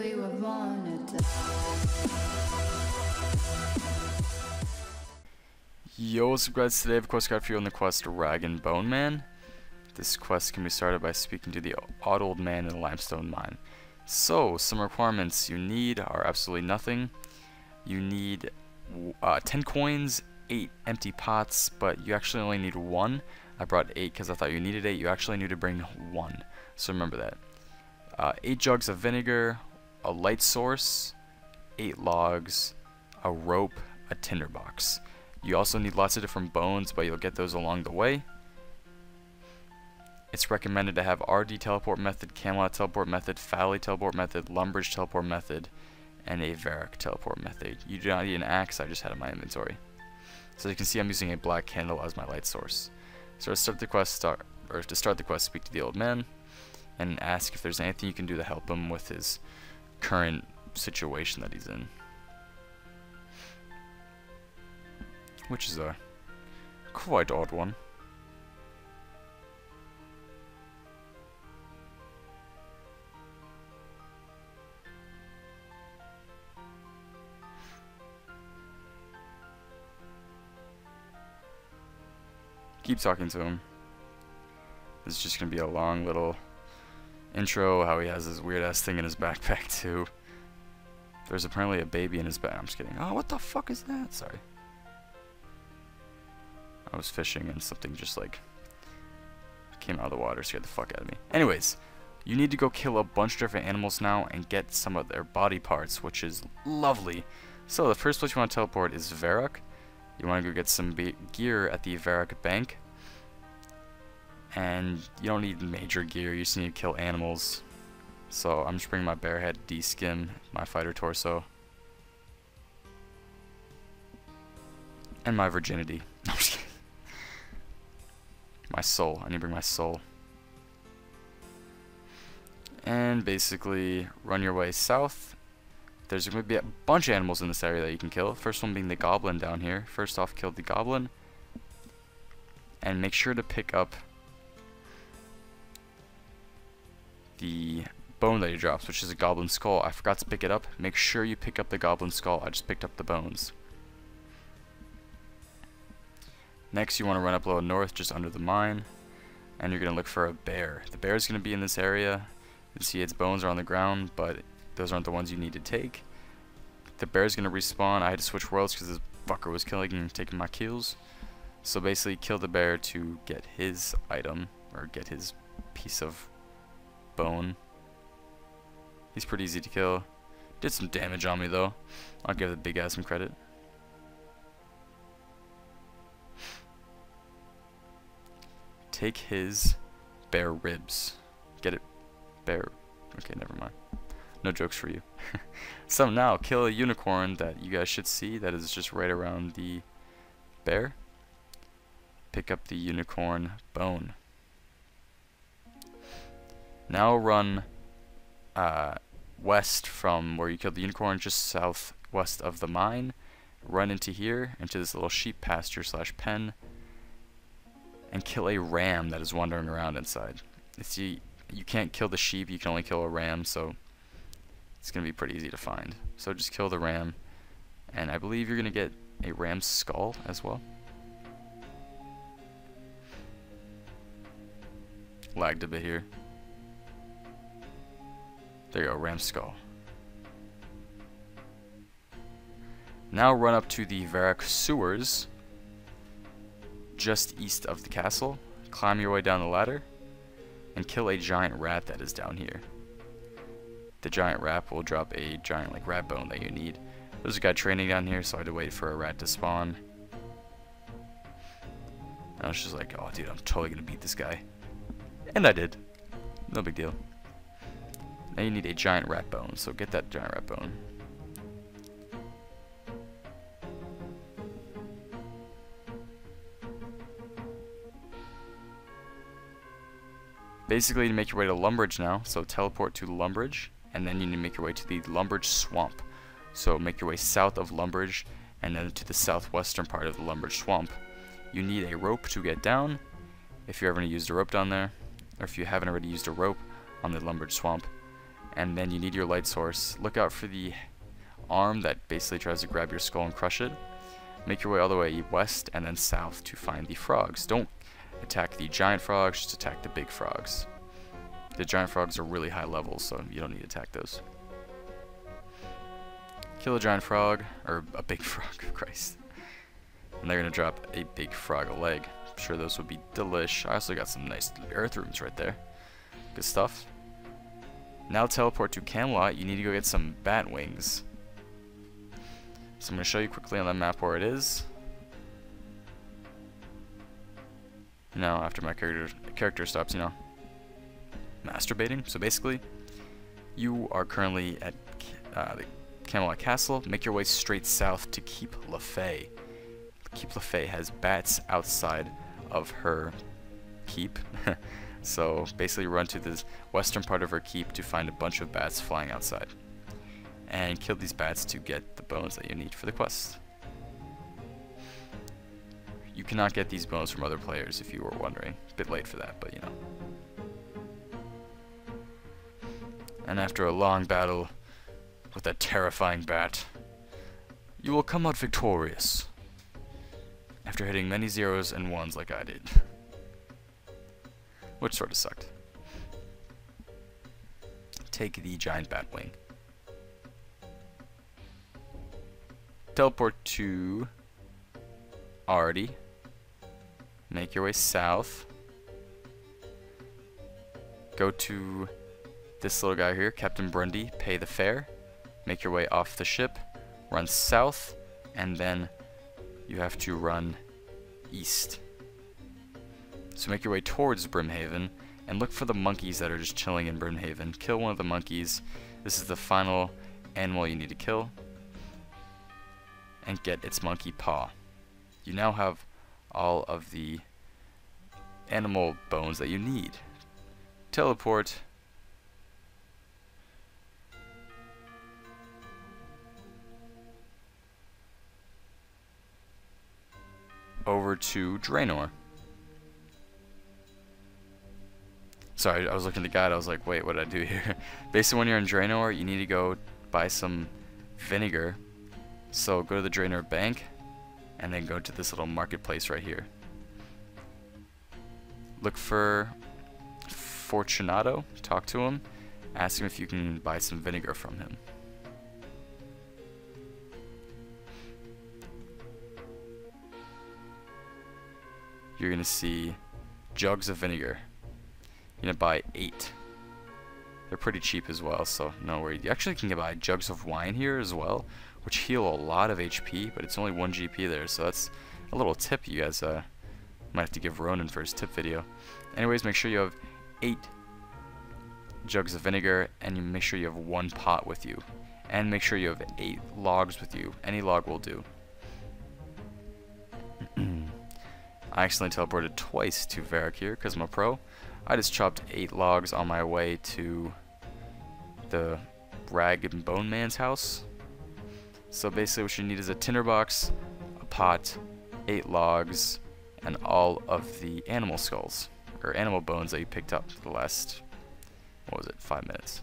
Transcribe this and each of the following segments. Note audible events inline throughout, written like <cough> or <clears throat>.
we were born to die. Yo, what's up guys? Today, of course, got for you on the quest Rag and Bone Man. This quest can be started by speaking to the odd old man in the limestone mine. So, some requirements you need are absolutely nothing. You need uh, 10 coins, 8 empty pots, but you actually only need 1. I brought 8 because I thought you needed 8. You actually need to bring 1. So remember that. Uh, 8 jugs of vinegar, a light source, 8 logs, a rope, a tinderbox. You also need lots of different bones, but you'll get those along the way. It's recommended to have Ardy teleport method, Camelot teleport method, Fally teleport method, Lumbridge teleport method, and a Varrock teleport method. You do not need an axe, I just had in my inventory. So you can see I'm using a black candle as my light source. So to start the quest, start, or to start the quest, speak to the old man, and ask if there's anything you can do to help him with his current situation that he's in. Which is a quite odd one. Keep talking to him. Is just gonna be a long little intro, how he has this weird ass thing in his backpack <laughs> too. There's apparently a baby in his back. I'm just kidding. Oh, what the fuck is that? Sorry. I was fishing and something just like came out of the water, scared the fuck out of me. Anyways, you need to go kill a bunch of different animals now and get some of their body parts, which is lovely. So the first place you want to teleport is Varrock. You want to go get some gear at the Varrock Bank. And you don't need major gear, you just need to kill animals. So I'm just bringing my bear Bearhead D-skin, my Fighter Torso. And my Virginity. <laughs> my soul. I need to bring my soul. And basically run your way south. There's going to be a bunch of animals in this area that you can kill. First one being the goblin down here. First off, kill the goblin. And make sure to pick up the bone that he drops, which is a goblin skull. I forgot to pick it up. Make sure you pick up the goblin skull. I just picked up the bones. Next, you want to run up a little north, just under the mine, and you're going to look for a bear. The bear is going to be in this area. You see its bones are on the ground, but those aren't the ones you need to take. The bear is going to respawn. I had to switch worlds because this fucker was killing and taking my kills. So basically, kill the bear to get his item, or get his piece of bone. He's pretty easy to kill. Did some damage on me, though. I'll give the big guy some credit. take his bare ribs. Get it? Bare. Okay, never mind. No jokes for you. <laughs> so now, kill a unicorn that you guys should see that is just right around the bear. Pick up the unicorn bone. Now run uh, west from where you killed the unicorn, just southwest of the mine. Run into here, into this little sheep pasture slash pen and kill a ram that is wandering around inside. You you can't kill the sheep, you can only kill a ram, so it's gonna be pretty easy to find. So just kill the ram, and I believe you're gonna get a ram's skull as well. Lagged a bit here. There you go, ram's skull. Now run up to the Varrock sewers just east of the castle, climb your way down the ladder, and kill a giant rat that is down here. The giant rat will drop a giant like rat bone that you need. There's a guy training down here, so I had to wait for a rat to spawn. And I was just like, oh dude, I'm totally gonna beat this guy. And I did. No big deal. Now you need a giant rat bone, so get that giant rat bone. Basically, you make your way to Lumbridge now, so teleport to Lumbridge, and then you need to make your way to the Lumbridge Swamp. So make your way south of Lumbridge, and then to the southwestern part of the Lumbridge Swamp. You need a rope to get down, if you're ever going to use a rope down there, or if you haven't already used a rope on the Lumbridge Swamp. And then you need your light source. Look out for the arm that basically tries to grab your skull and crush it. Make your way all the way west and then south to find the frogs. Don't attack the giant frogs, just attack the big frogs. The giant frogs are really high levels, so you don't need to attack those. Kill a giant frog, or a big <laughs> frog, Christ. And they're gonna drop a big frog a leg. I'm sure those would be delish. I also got some nice earth runes right there. Good stuff. Now teleport to Camelot, you need to go get some bat wings. So I'm going to show you quickly on the map where it is. Now, after my character character stops, you know, masturbating. So basically, you are currently at uh, the Camelot Castle. Make your way straight south to Keep Le Faye. Keep Le Faye has bats outside of her keep. <laughs> so basically run to the western part of her keep to find a bunch of bats flying outside and kill these bats to get the bones that you need for the quest. You cannot get these bones from other players if you were wondering. A bit late for that, but you know. And after a long battle with a terrifying bat, you will come out victorious. After hitting many zeros and ones like I did. Which sort of sucked. Take the giant bat wing. teleport to Ardy. Make your way south. Go to this little guy here, Captain Barnaby. Pay the fare. Make your way off the ship. Run south. And then you have to run east. So make your way towards Brimhaven and look for the monkeys that are just chilling in Brimhaven. Kill one of the monkeys. This is the final animal you need to kill and get its monkey paw. You now have all of the animal bones that you need. Teleport over to Draynor. Sorry, I was looking at the guide, I was like, wait, what did I do here? <laughs> Basically, when you're in Draynor, you need to go buy some vinegar so go to the Draynor Bank, and then go to this little marketplace right here. Look for Fortunato, talk to him, ask him if you can buy some vinegar from him. You're gonna see jugs of vinegar. You're gonna buy eight. They're pretty cheap as well, so no worry. You actually can buy jugs of wine here as well, which heal a lot of HP, but it's only 1 GP there, so that's a little tip you guys uh, might have to give Ronan for his tip video. Anyways, make sure you have 8 jugs of vinegar, and you make sure you have one pot with you. And make sure you have 8 logs with you. Any log will do. <clears throat> I accidentally teleported twice to Varrock here, because I'm a pro. I just chopped 8 logs on my way to the Rag and Bone Man's house. So basically what you need is a tinderbox, a pot, eight logs, and all of the animal skulls, or animal bones that you picked up for the last, what was it, five minutes.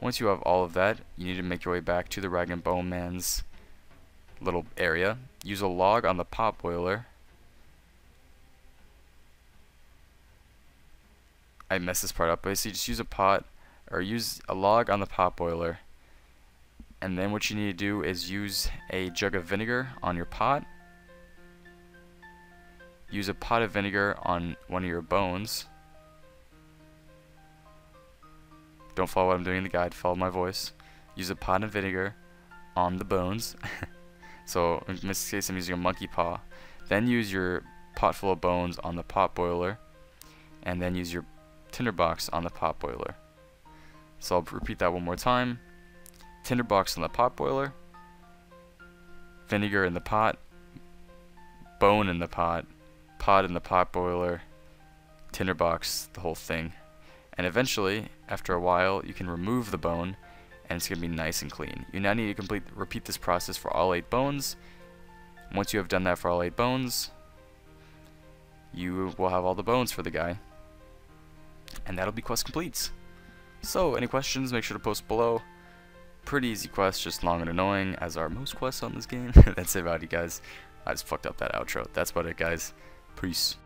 Once you have all of that, you need to make your way back to the Rag and Bone Man's little area. Use a log on the pot boiler. I messed this part up. but Basically, just use a pot, or use a log on the pot boiler and then what you need to do is use a jug of vinegar on your pot. Use a pot of vinegar on one of your bones. Don't follow what I'm doing in the guide, follow my voice. Use a pot of vinegar on the bones. <laughs> so in this case I'm using a monkey paw. Then use your pot full of bones on the pot boiler. And then use your tinderbox on the pot boiler. So I'll repeat that one more time tinderbox on the pot boiler, vinegar in the pot, bone in the pot, pot in the pot boiler, tinderbox, the whole thing. And eventually, after a while, you can remove the bone and it's going to be nice and clean. You now need to complete repeat this process for all 8 bones. Once you have done that for all 8 bones, you will have all the bones for the guy. And that'll be quest complete. So, any questions, make sure to post below. Pretty easy quest, just long and annoying, as are most quests on this game. <laughs> That's it about it, guys. I just fucked up that outro. That's about it, guys. Peace.